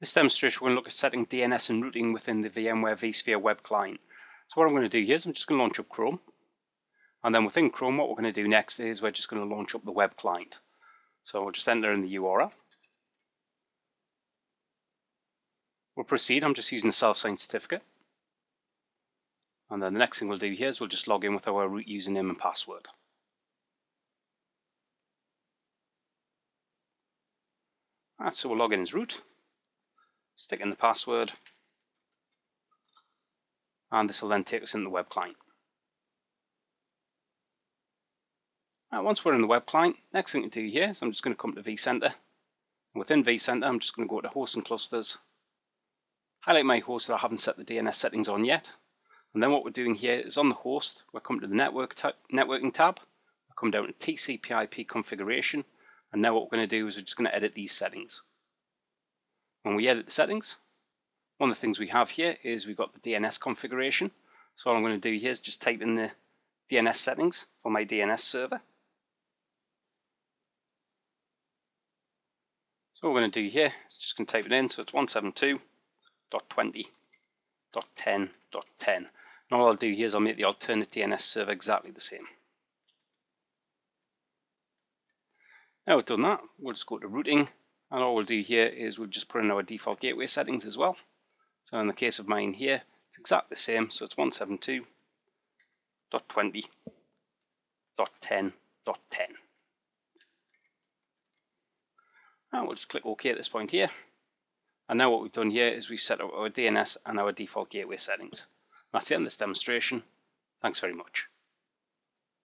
This demonstration we're going to look at setting DNS and routing within the VMware vSphere web client. So what I'm going to do here is I'm just going to launch up Chrome. And then within Chrome what we're going to do next is we're just going to launch up the web client. So we'll just enter in the URL. We'll proceed, I'm just using the self-signed certificate. And then the next thing we'll do here is we'll just log in with our root username and password. Right, so we'll log in as root, stick in the password, and this will then take us in the web client. Right, once we're in the web client, next thing to do here is I'm just going to come to vCenter. Within vCenter, I'm just going to go to hosts and clusters, highlight my host that I haven't set the DNS settings on yet, and then what we're doing here is on the host, we're coming to the network networking tab, we'll come down to TCP/IP configuration, and now what we're going to do is we're just going to edit these settings. When we edit the settings, one of the things we have here is we've got the DNS configuration. So all I'm going to do here is just type in the DNS settings for my DNS server. So what we're going to do here is just going to type it in. So it's 172.20.10.10. And all I'll do here is I'll make the alternate DNS server exactly the same. Now we've done that, we'll just go to routing and all we'll do here is we'll just put in our default gateway settings as well. So in the case of mine here, it's exactly the same, so it's 172.20.10.10. And we'll just click OK at this point here. And now what we've done here is we've set up our DNS and our default gateway settings. That's the end of this demonstration. Thanks very much.